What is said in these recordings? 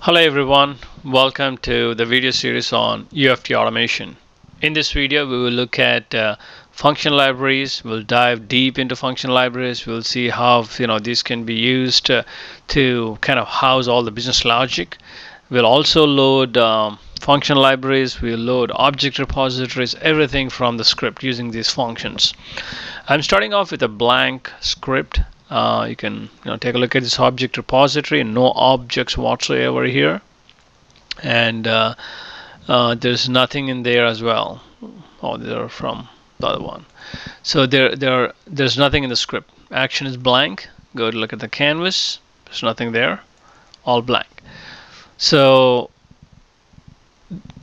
Hello everyone, welcome to the video series on UFT automation. In this video we will look at uh, function libraries, we'll dive deep into function libraries, we'll see how you know these can be used uh, to kind of house all the business logic. We'll also load um, function libraries, we'll load object repositories, everything from the script using these functions. I'm starting off with a blank script uh, you can you know take a look at this object repository no objects whatsoever here and uh, uh, there's nothing in there as well. Oh they're from the other one. So there there there's nothing in the script. Action is blank. Go to look at the canvas. There's nothing there. All blank. So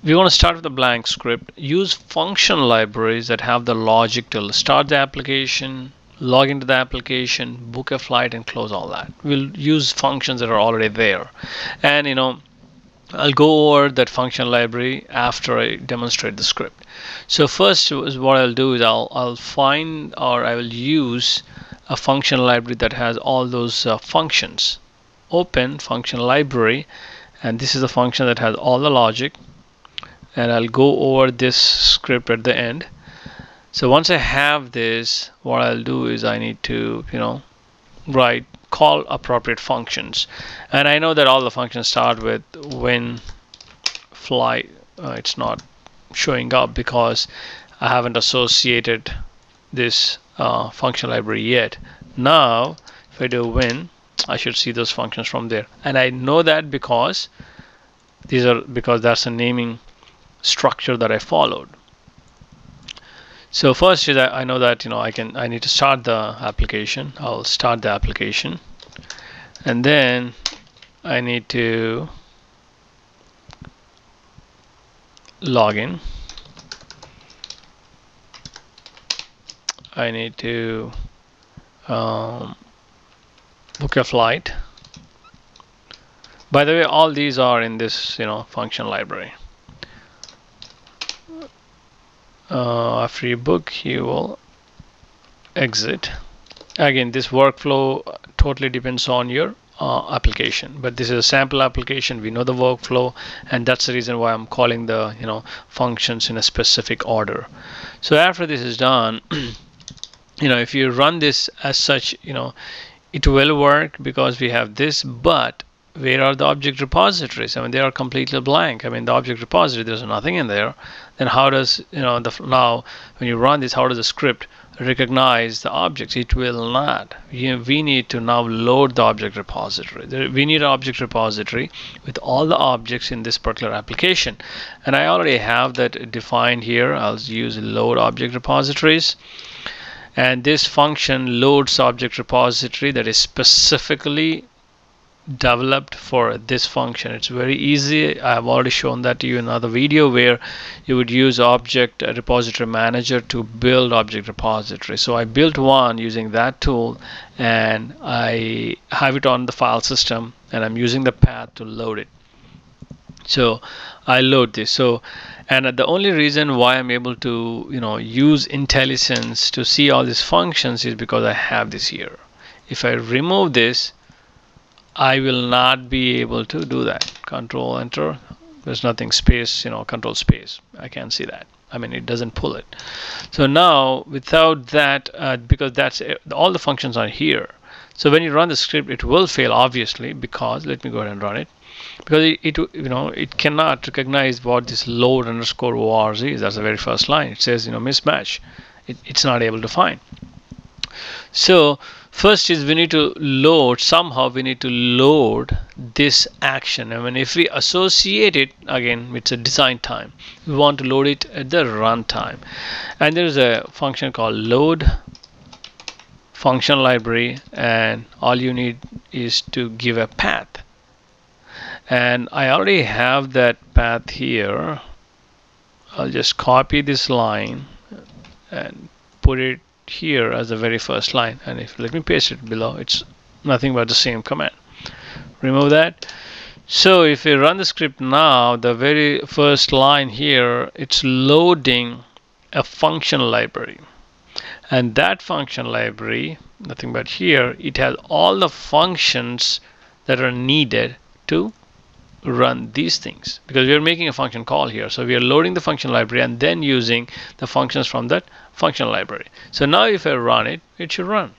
we want to start with a blank script. Use function libraries that have the logic to start the application log into the application, book a flight, and close all that. We'll use functions that are already there. And you know, I'll go over that function library after I demonstrate the script. So first what I'll do is I'll, I'll find or I will use a function library that has all those uh, functions. Open function library and this is the function that has all the logic and I'll go over this script at the end so once I have this what I'll do is I need to you know write call appropriate functions. And I know that all the functions start with when flight uh, it's not showing up because I haven't associated this uh, function library yet. Now if I do when I should see those functions from there. And I know that because these are because that's a naming structure that I followed so first is I know that you know I can I need to start the application. I'll start the application. And then I need to log in. I need to um, book a flight. By the way all these are in this you know function library uh, after you book you will exit. Again this workflow totally depends on your uh, application but this is a sample application. We know the workflow and that's the reason why I'm calling the you know functions in a specific order. So after this is done you know if you run this as such you know it will work because we have this but where are the object repositories? I mean, they are completely blank. I mean, the object repository, there's nothing in there. Then how does, you know, the now when you run this, how does the script recognize the objects? It will not. We, need to now load the object repository. We need an object repository with all the objects in this particular application. And I already have that defined here. I'll use load object repositories and this function loads object repository that is specifically developed for this function. It's very easy. I've already shown that to you in another video where you would use object repository manager to build object repository. So I built one using that tool and I have it on the file system and I'm using the path to load it. So I load this. So and the only reason why I'm able to you know use IntelliSense to see all these functions is because I have this here. If I remove this I will not be able to do that. Control enter. There's nothing space you know control space. I can't see that. I mean it doesn't pull it. So now without that uh, because that's all the functions are here. So when you run the script it will fail obviously because let me go ahead and run it. Because it, it you know it cannot recognize what this load underscore ORs is. That's the very first line. It says you know mismatch. It, it's not able to find. So first is we need to load somehow we need to load this action. I mean if we associate it again it's a design time. We want to load it at the runtime. And there is a function called load function library and all you need is to give a path. And I already have that path here. I'll just copy this line and put it here as the very first line and if let me paste it below it's nothing but the same command. Remove that. So if we run the script now the very first line here it's loading a function library. And that function library nothing but here it has all the functions that are needed to run these things. Because we are making a function call here. So we are loading the function library and then using the functions from that function library. So now if I run it it should run.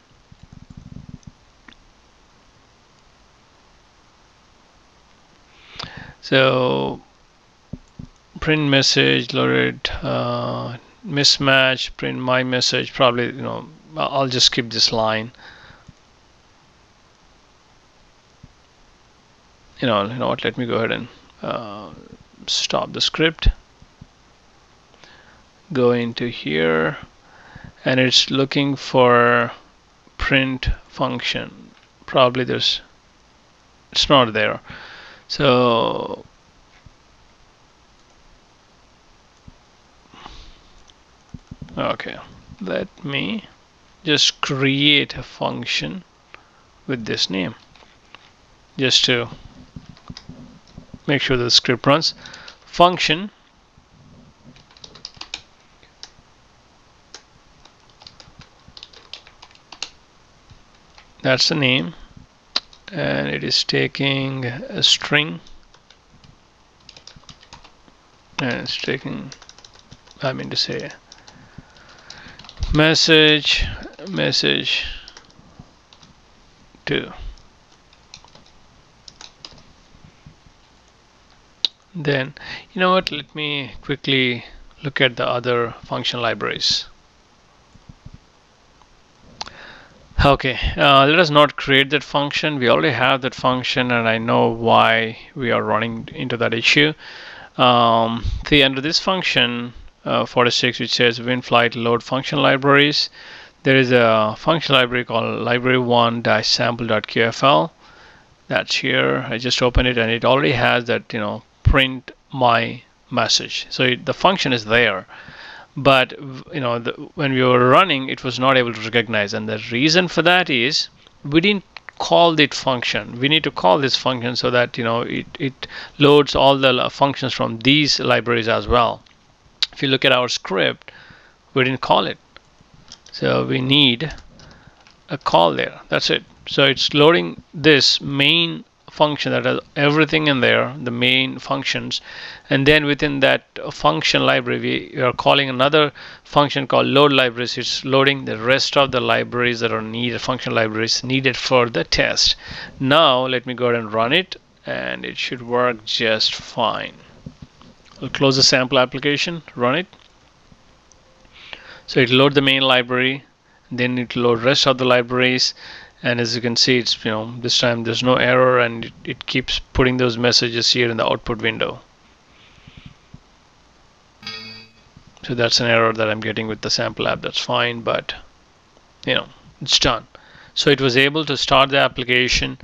So print message loaded uh, mismatch print my message probably you know I'll just skip this line you know you know what let me go ahead and uh, stop the script. Go into here and it's looking for print function. Probably there's it's not there. So okay let me just create a function with this name just to make sure the script runs. Function. That's the name. And it is taking a string. And it's taking I mean to say message message to then you know what? Let me quickly look at the other function libraries. Okay uh, let us not create that function. We already have that function and I know why we are running into that issue. Um, see under this function uh, 46 which says WinFlight load function libraries there is a function library called library1-sample.qfl that's here. I just opened it and it already has that you know print my message. So it, the function is there but you know the, when we were running it was not able to recognize. And the reason for that is we didn't call that function. We need to call this function so that you know it, it loads all the functions from these libraries as well. If you look at our script we didn't call it. So we need a call there. That's it. So it's loading this main function that has everything in there the main functions. And then within that function library we are calling another function called load libraries. It's loading the rest of the libraries that are needed function libraries needed for the test. Now let me go ahead and run it and it should work just fine. We'll close the sample application run it. So it load the main library then it load rest of the libraries and as you can see it's you know this time there's no error and it, it keeps putting those messages here in the output window. So that's an error that I'm getting with the sample app. That's fine but you know it's done. So it was able to start the application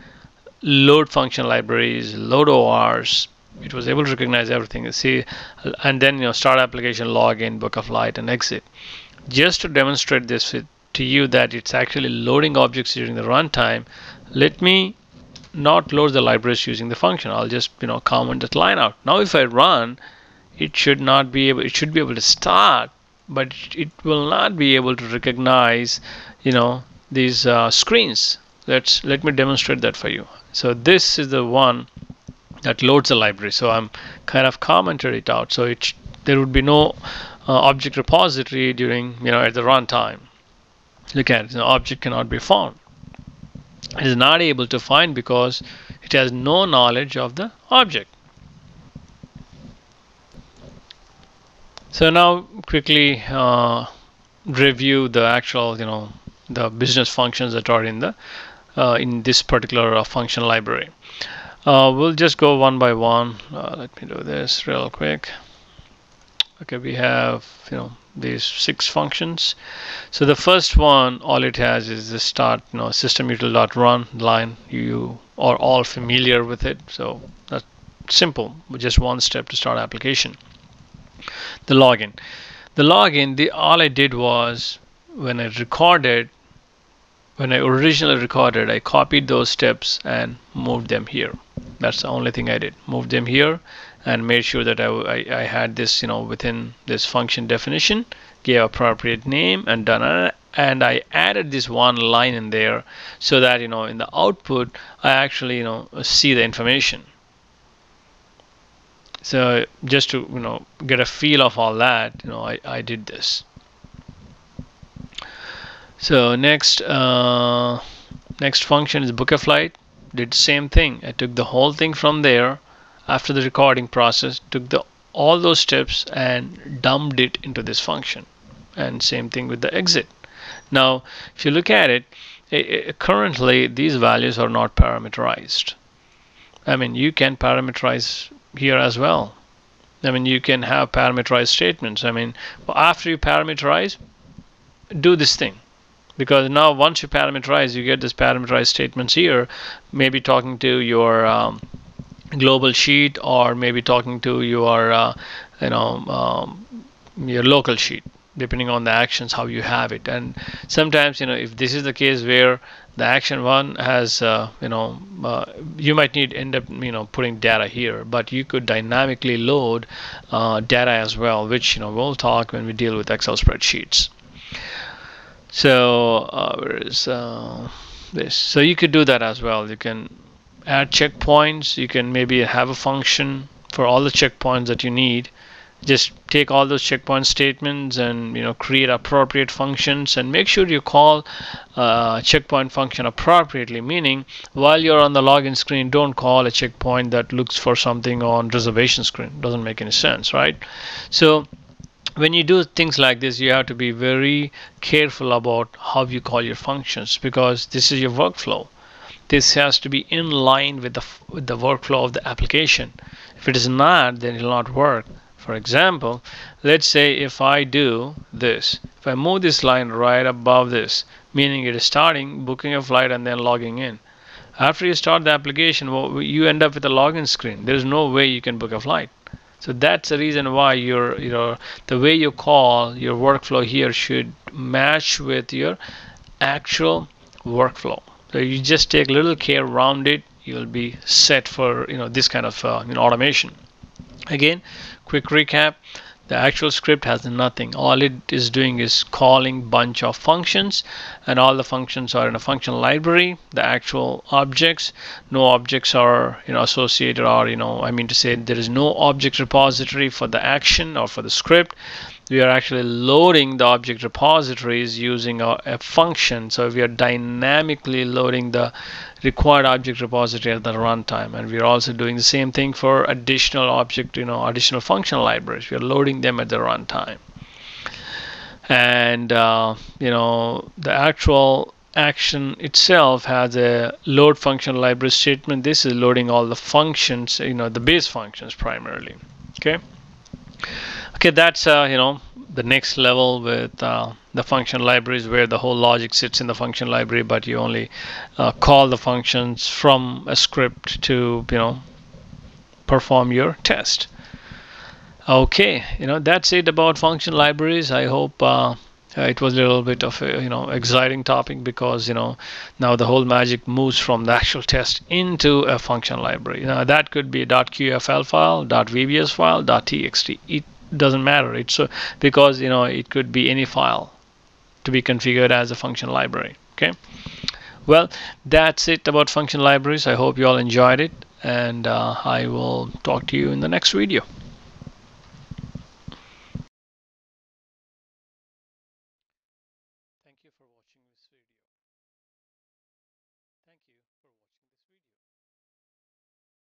load function libraries load ORs it was able to recognize everything. You see and then you know start application login book of light and exit. Just to demonstrate this with to you that it's actually loading objects during the runtime, let me not load the libraries using the function. I'll just you know comment that line out. Now if I run, it should not be able. It should be able to start, but it will not be able to recognize you know these uh, screens. Let's let me demonstrate that for you. So this is the one that loads the library. So I'm kind of commented it out. So it there would be no uh, object repository during you know at the runtime look at it, an object cannot be found. It is not able to find because it has no knowledge of the object. So now quickly uh, review the actual, you know, the business functions that are in the uh, in this particular uh, function library. Uh, we'll just go one by one. Uh, let me do this real quick. Okay, we have you know these six functions. So the first one, all it has is the start, you know, system.util.run line. You are all familiar with it, so that's simple. Just one step to start application. the login the login the all I did was when I recorded when I originally recorded I copied those steps and moved them here that's the only thing I did moved them here and made sure that I, I, I had this you know within this function definition gave appropriate name and done and I added this one line in there so that you know in the output I actually you know see the information. So just to you know get a feel of all that you know I, I did this. So next uh, next function is book a flight. Did same thing. I took the whole thing from there after the recording process took the all those steps and dumped it into this function. And same thing with the exit. Now if you look at it, it, it currently these values are not parameterized. I mean you can parameterize here as well. I mean you can have parameterized statements. I mean after you parameterize do this thing. Because now once you parameterize you get this parameterized statements here maybe talking to your um, global sheet or maybe talking to your uh, you know um, your local sheet depending on the actions how you have it. And sometimes you know if this is the case where the action one has uh, you know uh, you might need end up you know putting data here but you could dynamically load uh, data as well which you know we'll talk when we deal with excel spreadsheets. So uh, where is uh, this? So you could do that as well. You can add checkpoints. You can maybe have a function for all the checkpoints that you need. Just take all those checkpoint statements and you know create appropriate functions and make sure you call uh, checkpoint function appropriately. Meaning while you're on the login screen don't call a checkpoint that looks for something on reservation screen. Doesn't make any sense right? So when you do things like this you have to be very careful about how you call your functions because this is your workflow this has to be in line with the with the workflow of the application if it is not then it will not work for example, let's say if I do this, if I move this line right above this, meaning it is starting, booking a flight and then logging in. After you start the application, well, you end up with a login screen. There is no way you can book a flight. So that's the reason why your you know the way you call your workflow here should match with your actual workflow. So you just take little care around it, you'll be set for you know this kind of uh, you know, automation. Again, quick recap the actual script has nothing. All it is doing is calling bunch of functions and all the functions are in a function library. The actual objects no objects are you know associated or you know I mean to say there is no object repository for the action or for the script we are actually loading the object repositories using a, a, function. So we are dynamically loading the required object repository at the runtime. And we are also doing the same thing for additional object you know additional function libraries. We are loading them at the runtime. And uh, you know the actual action itself has a load function library statement. This is loading all the functions you know the base functions primarily. Okay okay that's uh, you know the next level with uh, the function libraries where the whole logic sits in the function library but you only uh, call the functions from a script to you know perform your test. Okay you know that's it about function libraries. I hope uh, it was a little bit of a you know exciting topic because you know now the whole magic moves from the actual test into a function library. Now that could be .qfl file .vbs file .txt doesn't matter. It's so, because you know it could be any file to be configured as a function library okay? Well that's it about function libraries. I hope you all enjoyed it and uh, I will talk to you in the next video